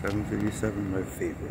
737, my favorite.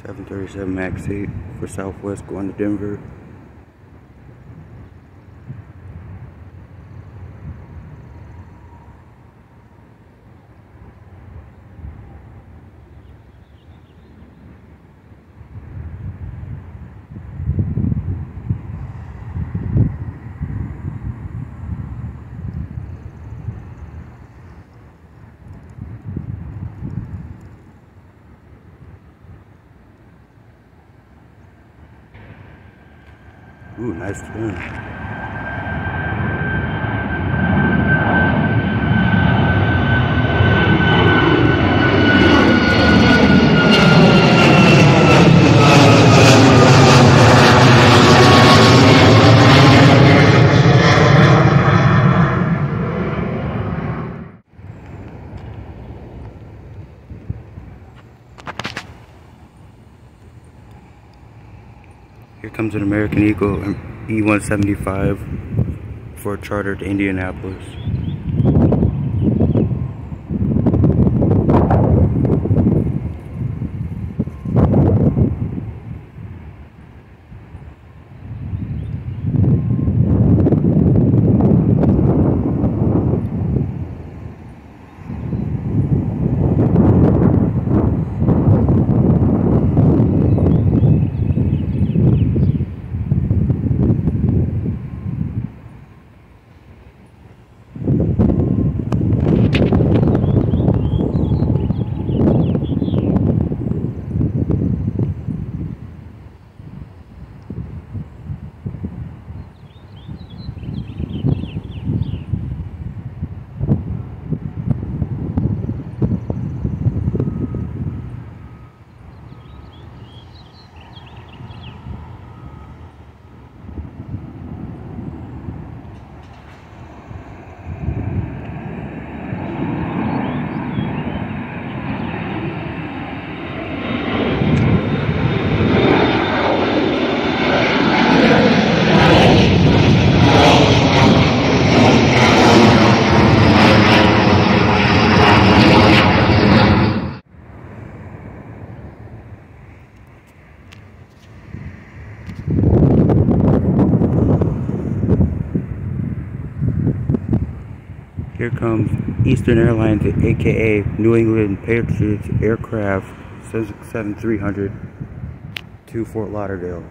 737 MAX 8 for Southwest going to Denver. Ooh, nice tune. Here comes an American Eagle E175 for a charter to Indianapolis. Here comes Eastern Airlines, aka New England Patriots aircraft 767-300 to Fort Lauderdale.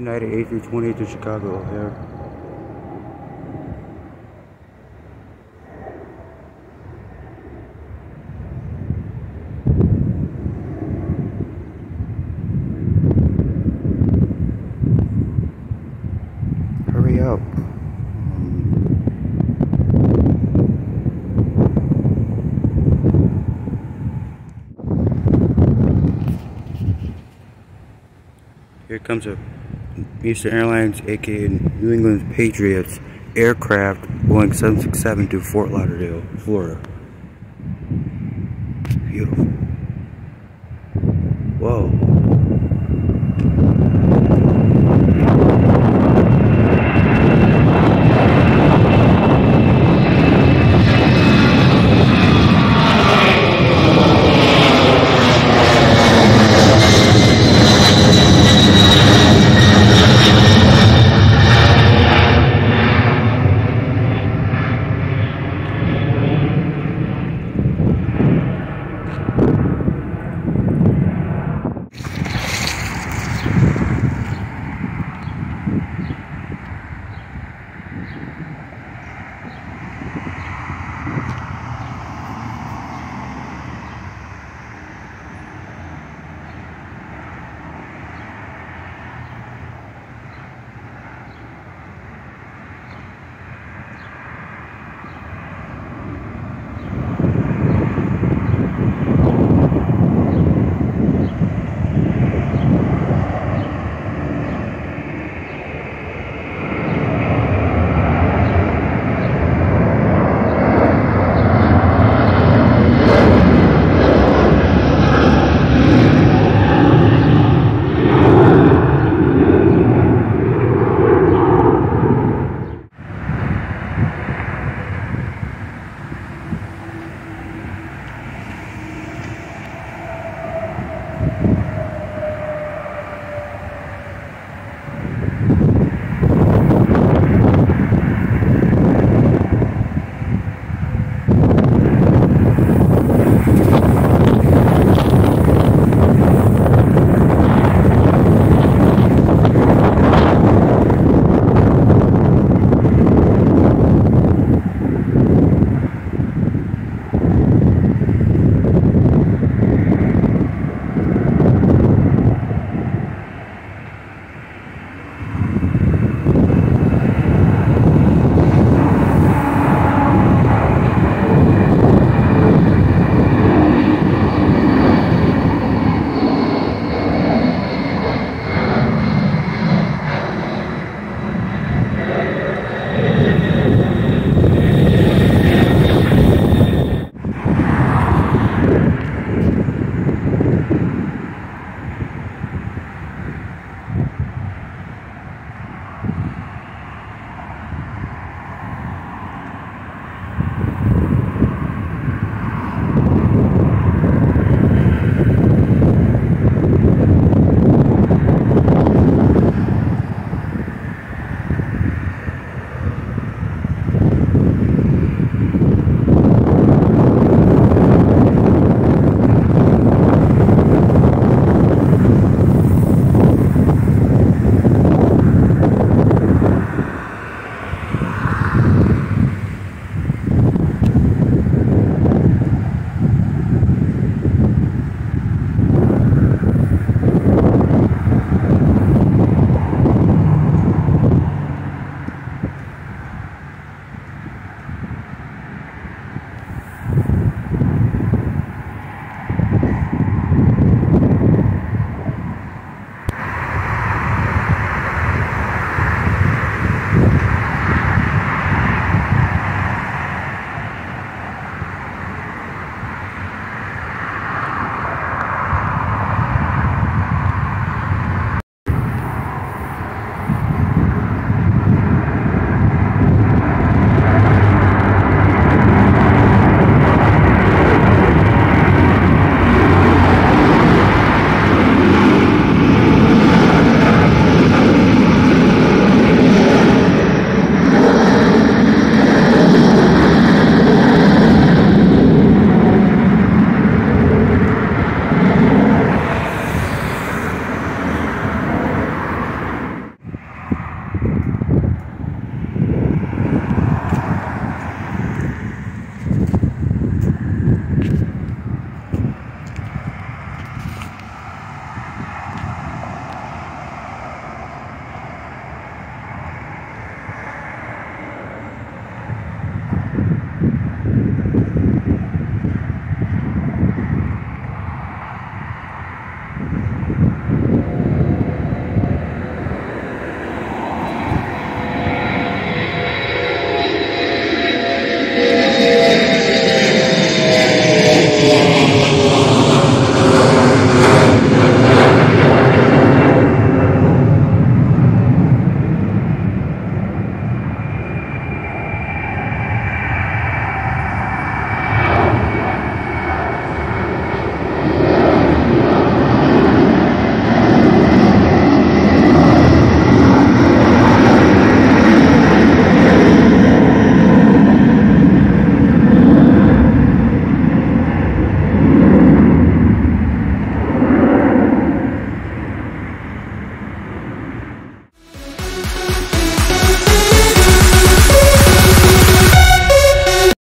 United A320 to Chicago O'Hare. Hurry up. Here comes a Eastern Airlines, aka New England Patriots, aircraft Boeing 767 to Fort Lauderdale, Florida. Beautiful.